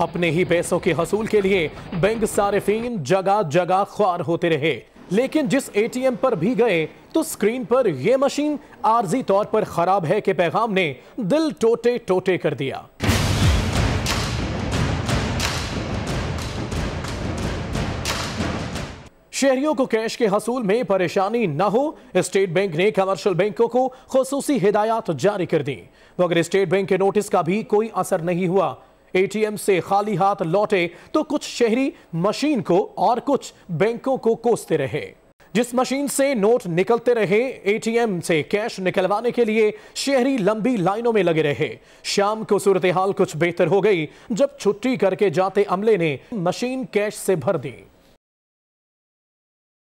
अपने ही पैसों के हसूल के लिए बैंक सारिफीन जगह जगह ख्वार होते रहे। लेकिन जिस एटीएम पर भी गए तो स्क्रीन पर यह मशीन आर्जी तौर पर खराब है के पैगाम ने दिल टोटे टोटे कर दिया। शहरियों को कैश के हसूल में परेशानी न हो, स्टेट बैंक ने कमर्शियल बैंकों को खसूसी हिदायत जारी कर दी। मगर स्टेट बैंक के नोटिस का भी कोई असर नहीं हुआ। एटीएम से खाली हाथ लौटे तो कुछ शहरी मशीन को और कुछ बैंकों को कोसते रहे। जिस मशीन से नोट निकलते रहे एटीएम से कैश निकलवाने के लिए शहरी लंबी लाइनों में लगे रहे। शाम को सूरत हाल कुछ बेहतर हो गई, जब छुट्टी करके जाते अमले ने मशीन कैश से भर दी।